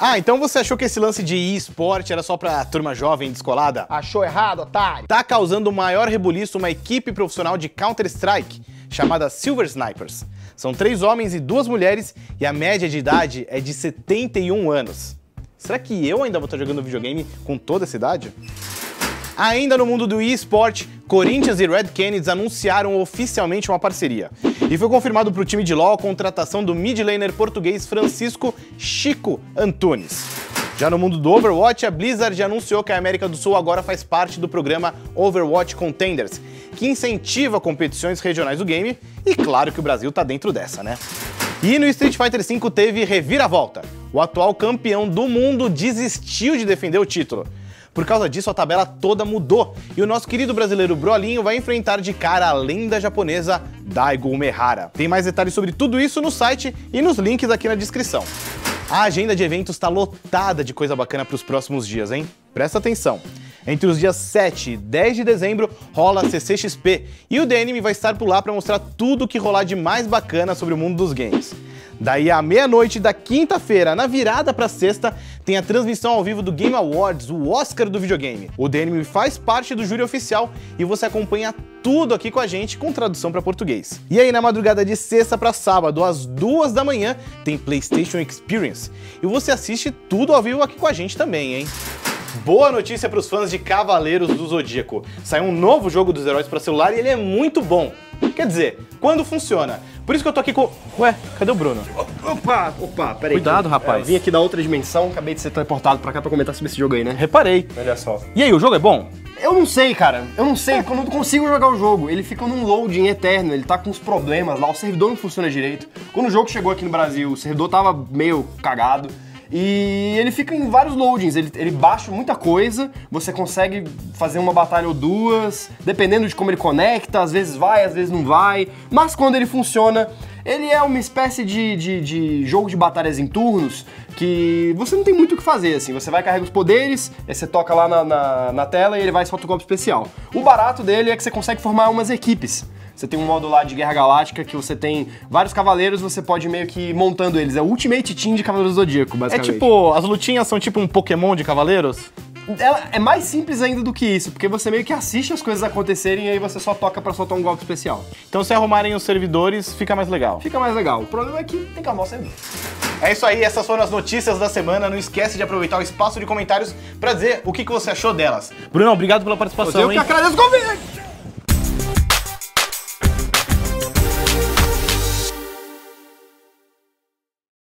Ah, então você achou que esse lance de eSport era só pra turma jovem descolada? Achou errado, otário? Tá causando o maior rebuliço uma equipe profissional de Counter-Strike, chamada Silver Snipers. São três homens e duas mulheres e a média de idade é de 71 anos. Será que eu ainda vou estar jogando videogame com toda essa idade? Ainda no mundo do eSport, Corinthians e Red Canids anunciaram oficialmente uma parceria. E foi confirmado para o time de LoL a contratação do mid laner português Francisco Chico Antunes. Já no mundo do Overwatch, a Blizzard anunciou que a América do Sul agora faz parte do programa Overwatch Contenders, que incentiva competições regionais do game, e claro que o Brasil tá dentro dessa, né? E no Street Fighter V teve reviravolta. O atual campeão do mundo desistiu de defender o título. Por causa disso, a tabela toda mudou e o nosso querido brasileiro Brolinho vai enfrentar de cara a lenda japonesa Daigo Umehara. Tem mais detalhes sobre tudo isso no site e nos links aqui na descrição. A agenda de eventos está lotada de coisa bacana para os próximos dias, hein? Presta atenção. Entre os dias 7 e 10 de dezembro rola a CCXP e o DNM vai estar por lá para mostrar tudo o que rolar de mais bacana sobre o mundo dos games. Daí à meia-noite da quinta-feira, na virada para sexta, tem a transmissão ao vivo do Game Awards, o Oscar do videogame. O DNM faz parte do júri oficial e você acompanha tudo aqui com a gente com tradução para português. E aí na madrugada de sexta para sábado, às duas da manhã, tem PlayStation Experience e você assiste tudo ao vivo aqui com a gente também, hein? Boa notícia para os fãs de Cavaleiros do Zodíaco. Saiu um novo jogo dos heróis para celular e ele é muito bom. Quer dizer, quando funciona. Por isso que eu tô aqui com. Ué, cadê o Bruno? Opa, opa, peraí. Cuidado, rapaz. Eu vim aqui da outra dimensão, acabei de ser teleportado pra cá pra comentar sobre esse jogo aí, né? Reparei. Olha só. E aí, o jogo é bom? Eu não sei, cara. Eu não sei, eu não consigo jogar o jogo. Ele fica num loading eterno, ele tá com uns problemas lá, o servidor não funciona direito. Quando o jogo chegou aqui no Brasil, o servidor tava meio cagado. E ele fica em vários loadings, ele, ele baixa muita coisa, você consegue fazer uma batalha ou duas, dependendo de como ele conecta, às vezes vai, às vezes não vai. Mas quando ele funciona, ele é uma espécie de, de, de, jogo de batalhas em turnos que você não tem muito o que fazer, assim. Você vai carregar os poderes, aí você toca lá na, na, na tela e ele vai e solta o golpe especial. O barato dele é que você consegue formar umas equipes. Você tem um modo lá de Guerra Galáctica que você tem vários cavaleiros, você pode meio que ir montando eles. É o Ultimate Team de Cavaleiros do Zodíaco, É basicamente. tipo, as lutinhas são tipo um Pokémon de cavaleiros? Ela é mais simples ainda do que isso, porque você meio que assiste as coisas acontecerem e aí você só toca pra soltar um golpe especial. Então se arrumarem os servidores, fica mais legal. Fica mais legal. O problema é que tem que arrumar o servidor. É isso aí, essas foram as notícias da semana. Não esquece de aproveitar o espaço de comentários pra dizer o que, que você achou delas. Bruno, obrigado pela participação, Eu que hein? agradeço o convite!